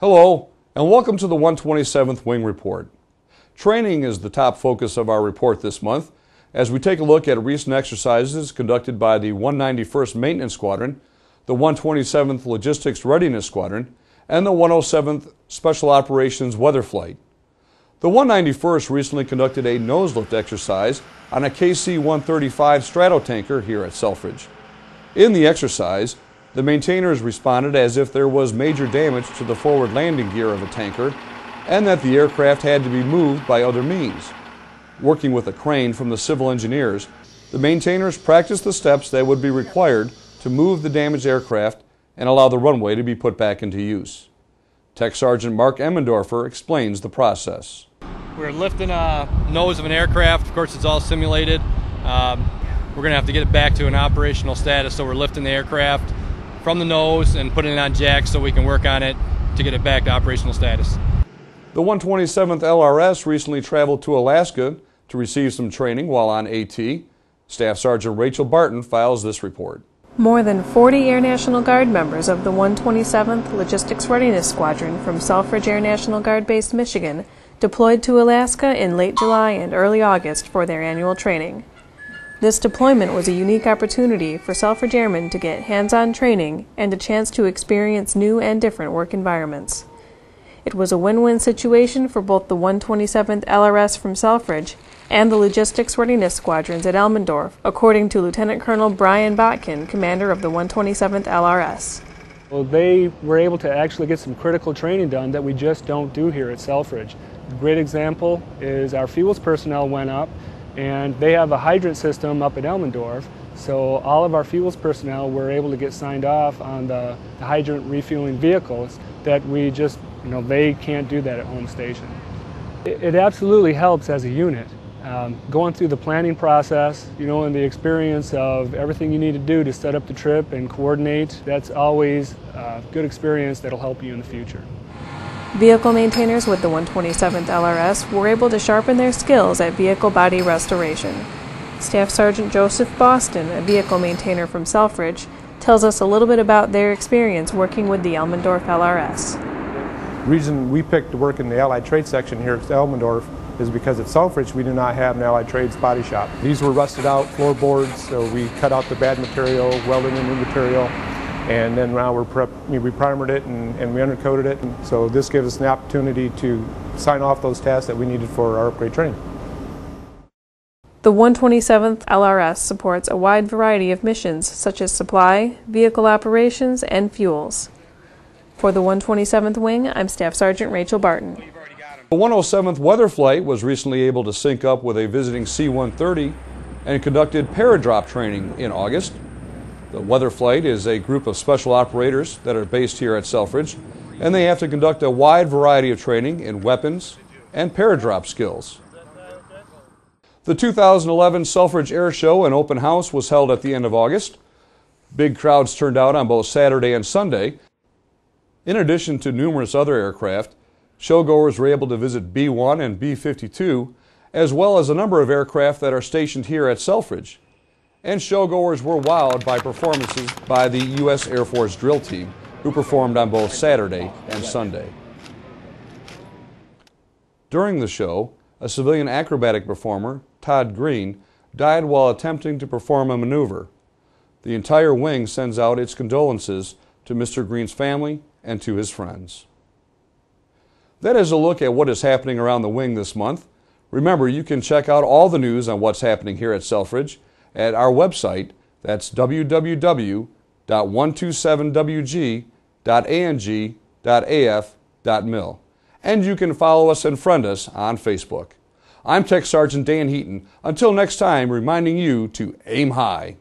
Hello, and welcome to the 127th Wing Report. Training is the top focus of our report this month as we take a look at recent exercises conducted by the 191st Maintenance Squadron, the 127th Logistics Readiness Squadron, and the 107th Special Operations Weather Flight. The 191st recently conducted a nose lift exercise on a KC-135 Stratotanker here at Selfridge. In the exercise, the maintainers responded as if there was major damage to the forward landing gear of a tanker and that the aircraft had to be moved by other means. Working with a crane from the civil engineers, the maintainers practiced the steps that would be required to move the damaged aircraft and allow the runway to be put back into use. Tech Sergeant Mark Emmendorfer explains the process. We're lifting a nose of an aircraft. Of course, it's all simulated. Um, we're going to have to get it back to an operational status, so we're lifting the aircraft from the nose and putting it on jack so we can work on it to get it back to operational status. The 127th LRS recently traveled to Alaska to receive some training while on AT. Staff Sergeant Rachel Barton files this report. More than 40 Air National Guard members of the 127th Logistics Readiness Squadron from Selfridge Air National Guard Base, Michigan deployed to Alaska in late July and early August for their annual training. This deployment was a unique opportunity for Selfridge Airmen to get hands-on training and a chance to experience new and different work environments. It was a win-win situation for both the 127th LRS from Selfridge and the Logistics Readiness Squadrons at Elmendorf, according to Lieutenant Colonel Brian Botkin, commander of the 127th LRS. Well, they were able to actually get some critical training done that we just don't do here at Selfridge. A great example is our fuels personnel went up and they have a hydrant system up at Elmendorf. So all of our fuels personnel were able to get signed off on the, the hydrant refueling vehicles that we just, you know, they can't do that at home station. It, it absolutely helps as a unit. Um, going through the planning process, you know, and the experience of everything you need to do to set up the trip and coordinate, that's always a good experience that'll help you in the future. Vehicle maintainers with the 127th LRS were able to sharpen their skills at vehicle body restoration. Staff Sergeant Joseph Boston, a vehicle maintainer from Selfridge, tells us a little bit about their experience working with the Elmendorf LRS. The reason we picked to work in the Allied Trade section here at Elmendorf is because at Selfridge we do not have an Allied Trades body shop. These were rusted out floorboards, so we cut out the bad material, welded in new material, and then now we're prep, we primered it and, and we undercoated it. And so this gives us the opportunity to sign off those tasks that we needed for our upgrade training. The 127th LRS supports a wide variety of missions such as supply, vehicle operations, and fuels. For the 127th Wing, I'm Staff Sergeant Rachel Barton. The 107th Weather Flight was recently able to sync up with a visiting C-130 and conducted paradrop training in August. The Weather Flight is a group of special operators that are based here at Selfridge, and they have to conduct a wide variety of training in weapons and paradrop skills. The 2011 Selfridge Air Show and Open House was held at the end of August. Big crowds turned out on both Saturday and Sunday. In addition to numerous other aircraft, showgoers were able to visit B 1 and B 52, as well as a number of aircraft that are stationed here at Selfridge and showgoers were wowed by performances by the U.S. Air Force drill team, who performed on both Saturday and Sunday. During the show, a civilian acrobatic performer, Todd Green, died while attempting to perform a maneuver. The entire wing sends out its condolences to Mr. Green's family and to his friends. That is a look at what is happening around the wing this month. Remember, you can check out all the news on what's happening here at Selfridge at our website. That's www.127wg.ang.af.mil. And you can follow us and friend us on Facebook. I'm Tech Sergeant Dan Heaton. Until next time, reminding you to aim high.